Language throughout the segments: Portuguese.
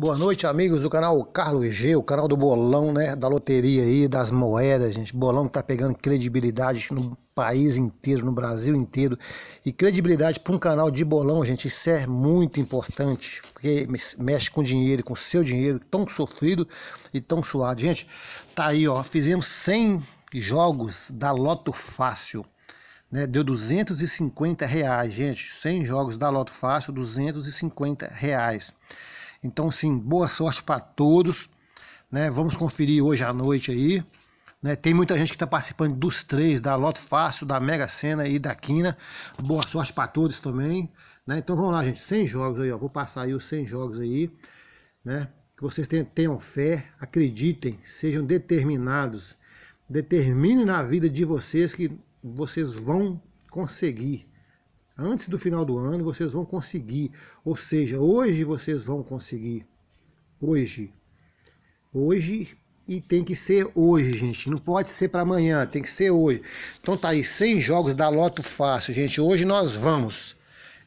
Boa noite, amigos do canal Carlos G, o canal do bolão, né? Da loteria aí, das moedas, gente. Bolão que tá pegando credibilidade no país inteiro, no Brasil inteiro. E credibilidade para um canal de bolão, gente, isso é muito importante. Porque mexe com dinheiro, com seu dinheiro, tão sofrido e tão suado. Gente, tá aí, ó. Fizemos 100 jogos da Loto Fácil. Né, deu 250 reais, gente. 100 jogos da Loto Fácil, 250 reais. Então, sim, boa sorte para todos. Né? Vamos conferir hoje à noite aí. Né? Tem muita gente que está participando dos três, da Loto Fácil, da Mega Sena e da Quina. Boa sorte para todos também. Né? Então vamos lá, gente. 100 jogos aí, ó. Vou passar aí os 100 jogos aí. Né? Que vocês tenham fé, acreditem, sejam determinados. Determine na vida de vocês que vocês vão conseguir antes do final do ano vocês vão conseguir. Ou seja, hoje vocês vão conseguir. Hoje. Hoje e tem que ser hoje, gente. Não pode ser para amanhã, tem que ser hoje. Então tá aí 100 jogos da Loto Fácil, gente. Hoje nós vamos.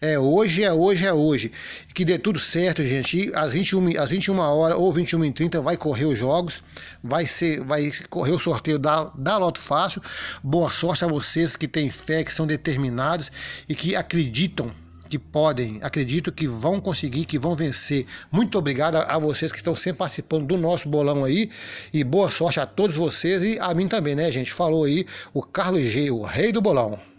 É hoje, é hoje, é hoje. Que dê tudo certo, gente. E às 21, às 21 horas ou 21 h 30 vai correr os jogos. Vai ser, vai correr o sorteio da, da Loto Fácil. Boa sorte a vocês que têm fé, que são determinados e que acreditam que podem, acredito que vão conseguir, que vão vencer. Muito obrigado a vocês que estão sempre participando do nosso bolão aí. E boa sorte a todos vocês e a mim também, né, gente? Falou aí o Carlos G, o rei do bolão.